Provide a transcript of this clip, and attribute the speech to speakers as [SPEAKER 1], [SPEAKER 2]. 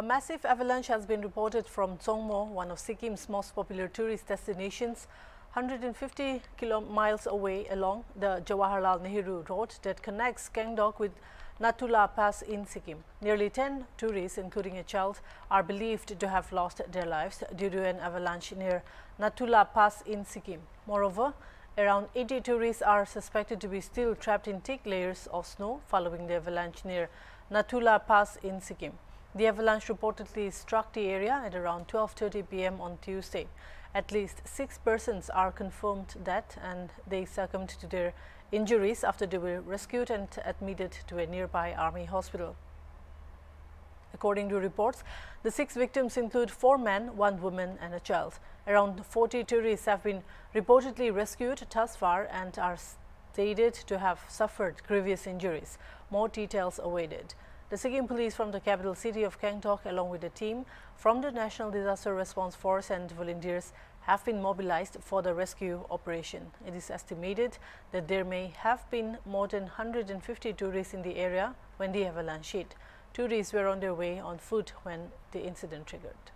[SPEAKER 1] A massive avalanche has been reported from Tsongmo, one of Sikkim's most popular tourist destinations, 150 miles away along the Jawaharlal Nehru Road that connects Gangtok with Nathu La Pass in Sikkim. Nearly 10 tourists, including a child, are believed to have lost their lives due to an avalanche near Nathu La Pass in Sikkim. Moreover, around 80 tourists are suspected to be still trapped in thick layers of snow following the avalanche near Nathu La Pass in Sikkim. The avalanche reportedly struck the area at around 12.30 pm on Tuesday. At least six persons are confirmed dead and they succumbed to their injuries after they were rescued and admitted to a nearby army hospital. According to reports, the six victims include four men, one woman and a child. Around 40 tourists have been reportedly rescued thus far and are stated to have suffered grievous injuries. More details awaited. The Sikkim police from the capital city of Gangtok along with a team from the National Disaster Response Force and volunteers have been mobilized for the rescue operation. It is estimated that there may have been more than 150 tourists in the area when the avalanche hit. Tourists were on their way on foot when the incident triggered.